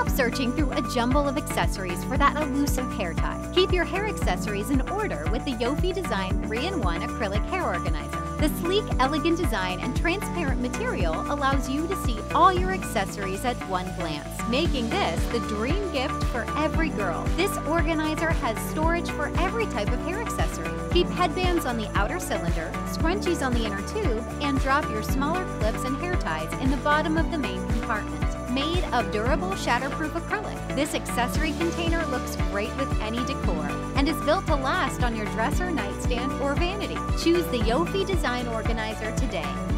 Stop searching through a jumble of accessories for that elusive hair tie. Keep your hair accessories in order with the Yofi Design 3-in-1 Acrylic Hair Organizer. The sleek, elegant design and transparent material allows you to see all your accessories at one glance, making this the dream gift for every girl. This organizer has storage for every type of hair accessory. Keep headbands on the outer cylinder, scrunchies on the inner tube, and drop your smaller clips and hair ties in the bottom of the main compartment. Made of durable shatterproof acrylic, this accessory container looks great with any decor and is built to last on your dresser, nightstand, or vanity. Choose the Yofi Design Organizer today.